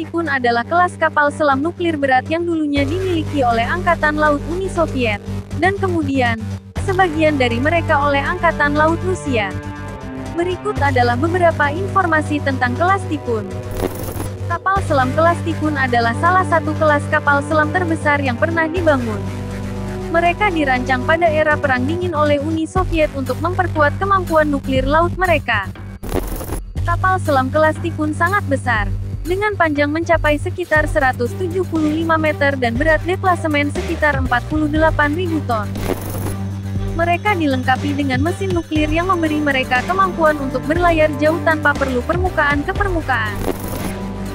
Tipun adalah kelas kapal selam nuklir berat yang dulunya dimiliki oleh Angkatan Laut Uni Soviet, dan kemudian, sebagian dari mereka oleh Angkatan Laut Rusia. Berikut adalah beberapa informasi tentang kelas Tipun. Kapal selam kelas Tipun adalah salah satu kelas kapal selam terbesar yang pernah dibangun. Mereka dirancang pada era Perang Dingin oleh Uni Soviet untuk memperkuat kemampuan nuklir laut mereka. Kapal selam kelas Tipun sangat besar, dengan panjang mencapai sekitar 175 meter dan berat deplasemen sekitar 48.000 ton. Mereka dilengkapi dengan mesin nuklir yang memberi mereka kemampuan untuk berlayar jauh tanpa perlu permukaan ke permukaan.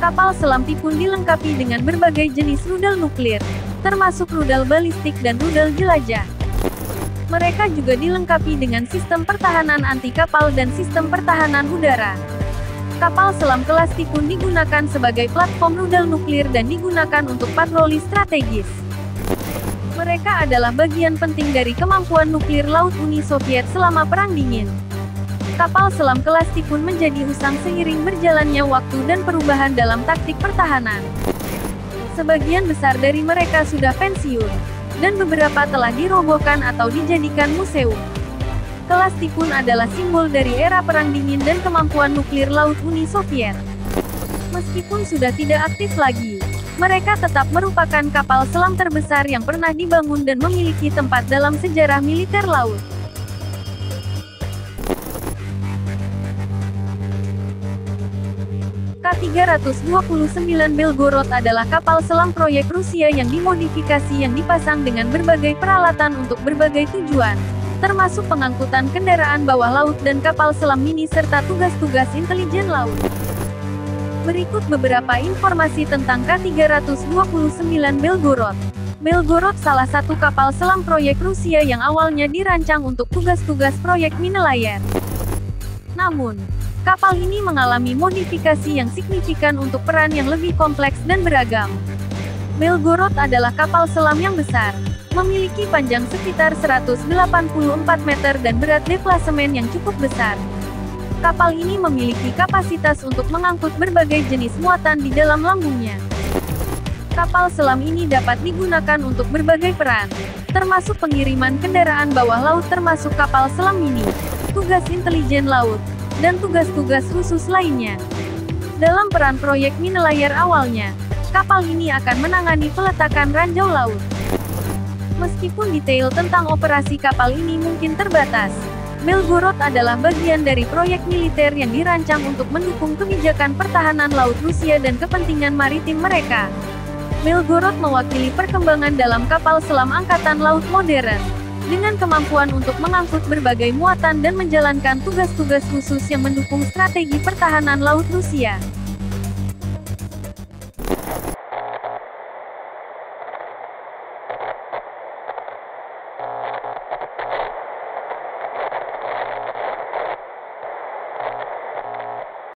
Kapal selam Tipun dilengkapi dengan berbagai jenis rudal nuklir, termasuk rudal balistik dan rudal jelajah. Mereka juga dilengkapi dengan sistem pertahanan anti kapal dan sistem pertahanan udara. Kapal selam kelas Tipun digunakan sebagai platform rudal nuklir dan digunakan untuk patroli strategis. Mereka adalah bagian penting dari kemampuan nuklir laut Uni Soviet selama Perang Dingin. Kapal selam kelas Tipun menjadi usang seiring berjalannya waktu dan perubahan dalam taktik pertahanan. Sebagian besar dari mereka sudah pensiun, dan beberapa telah dirobohkan atau dijadikan museum. Kelas Tipun adalah simbol dari era Perang Dingin dan kemampuan nuklir laut Uni Soviet. Meskipun sudah tidak aktif lagi, mereka tetap merupakan kapal selam terbesar yang pernah dibangun dan memiliki tempat dalam sejarah militer laut. K-329 Belgorod adalah kapal selam proyek Rusia yang dimodifikasi yang dipasang dengan berbagai peralatan untuk berbagai tujuan, termasuk pengangkutan kendaraan bawah laut dan kapal selam mini serta tugas-tugas intelijen laut. Berikut beberapa informasi tentang K-329 Belgorod. Belgorod salah satu kapal selam proyek Rusia yang awalnya dirancang untuk tugas-tugas proyek minelayar. Namun, Kapal ini mengalami modifikasi yang signifikan untuk peran yang lebih kompleks dan beragam. Belgorod adalah kapal selam yang besar, memiliki panjang sekitar 184 meter dan berat deplasemen yang cukup besar. Kapal ini memiliki kapasitas untuk mengangkut berbagai jenis muatan di dalam lambungnya. Kapal selam ini dapat digunakan untuk berbagai peran, termasuk pengiriman kendaraan bawah laut termasuk kapal selam mini, tugas intelijen laut, dan tugas-tugas khusus lainnya. Dalam peran proyek minelayar awalnya, kapal ini akan menangani peletakan ranjau laut. Meskipun detail tentang operasi kapal ini mungkin terbatas, Belgorod adalah bagian dari proyek militer yang dirancang untuk mendukung kebijakan pertahanan laut Rusia dan kepentingan maritim mereka. Belgorod mewakili perkembangan dalam kapal selam angkatan laut modern dengan kemampuan untuk mengangkut berbagai muatan dan menjalankan tugas-tugas khusus yang mendukung strategi pertahanan laut Rusia.